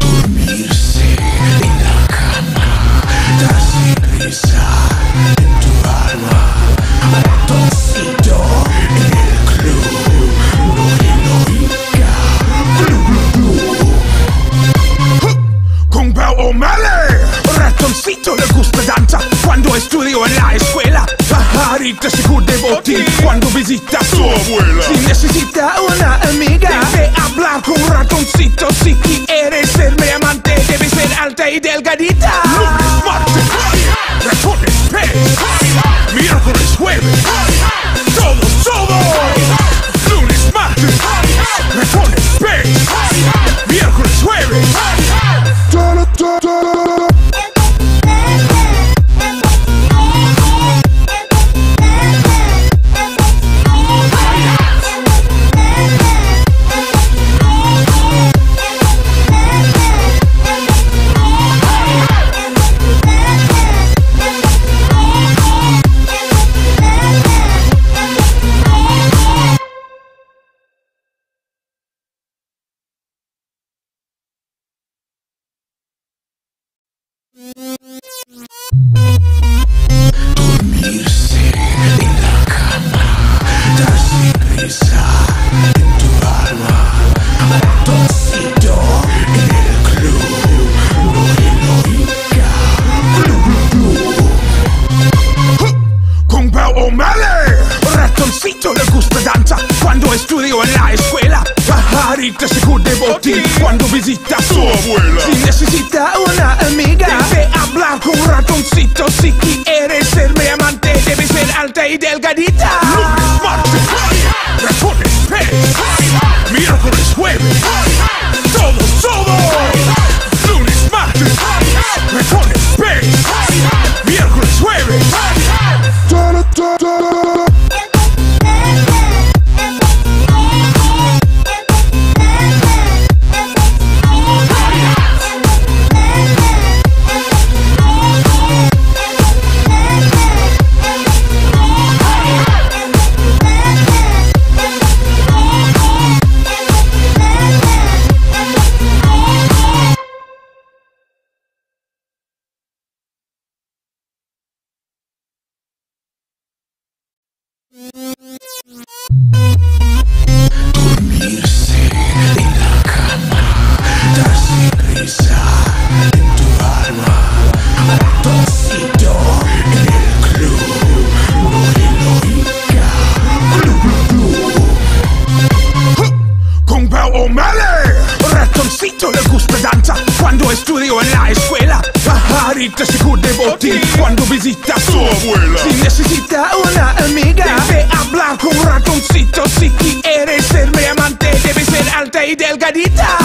Dormirse en la cama, dar sin risa en tu alma, ratoncito en el club, Con Bel O'Malley Ratoncito estudio en la escuela. Pajarita se de botín. Cuando visita a su abuela. Si necesita una amiga Debe hablar con ratoncito. Si quieres ser mi amante Debe ser alta y delgadita. Lunes, martes Ratones, pez Miércoles, jueves dormirse en la cama, risa en tu alma, ratoncito en el club, Loriloica, Con Bel O'Malley Ratoncito le gusta Cuando estudio en la escuela Pajarita se de botín Cuando visita a su abuela. Si necesita una amiga Debe hablar con ratoncito. Si quieres ser mi amante Debe ser alta y delgadita. Lunes, martes Ratones, pez Miércoles, jueves Todos, todos. Lunes, martes Ratones, visita a su abuela Si necesita una amiga ratoncito Si quieres ser mi amante Debe ser alta y delgadita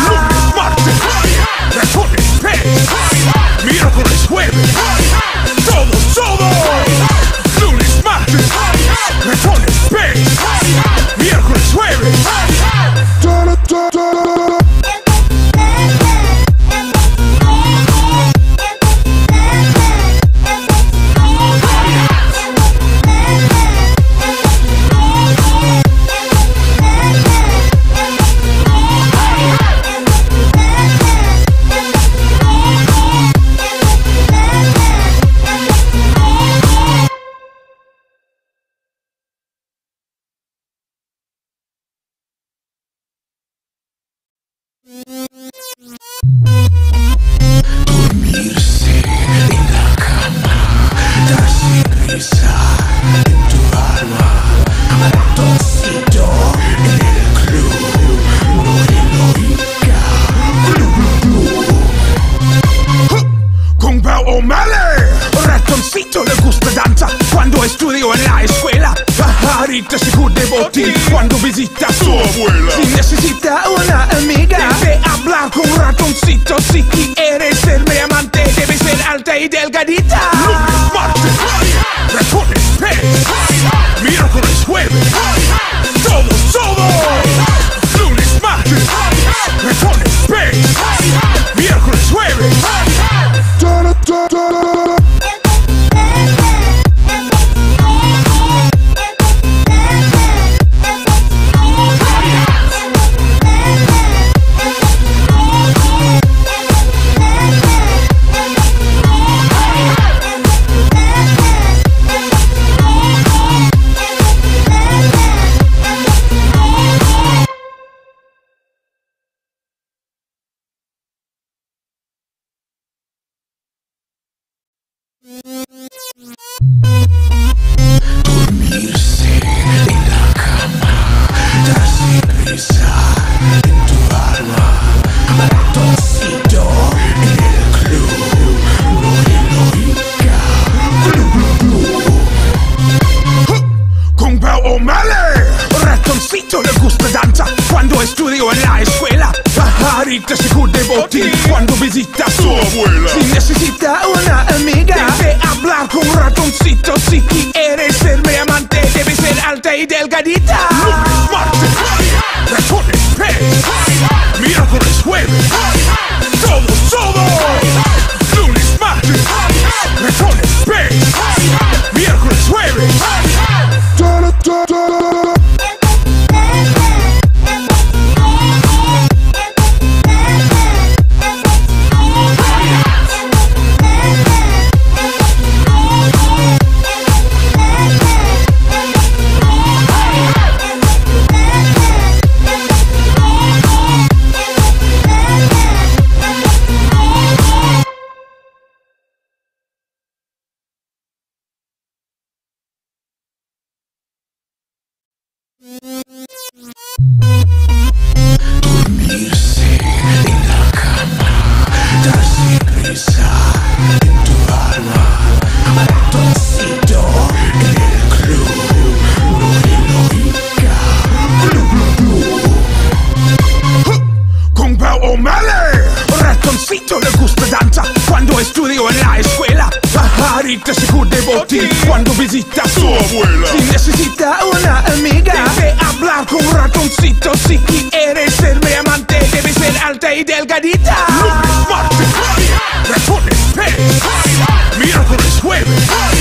dormirse ratoncito Si ser mi amante Debe ser alta y delgadita cuando visita a su abuela. Si necesita una amiga Debe hablar con ratoncito. Si quieres ser mi amante Debe ser alta y delgadita la escuela Pajarita se de botín Cuando visita a su abuela. Si necesita una amiga Debe hablar con un ratoncito. Si quieres ser mi amante Debe ser alta y delgadita. Lunes, martes Ratones, pez Miércoles, jueves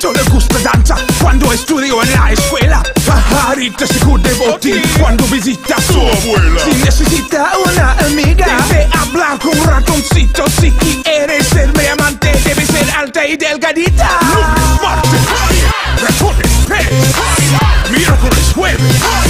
Ratoncito le gusta danza. Cuando estudio en la escuela Pajarita se de botín Cuando visita a su abuela. Si necesita una amiga Debe hablar con un ratoncito. Si quieres ser mi amante Debe ser alta y delgadita. Lunes, martes Miércoles, jueves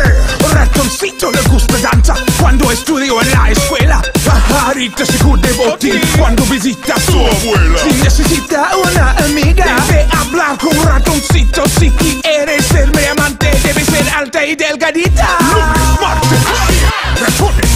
ratoncito le gusta danza cuando estudió en la escuela. Pajarito seguro de botín cuando visita a su abuela. Si necesita una amiga, debe hablar con ratoncito. Si quieres ser mi amante, debe ser alta y delgadita. Lunes.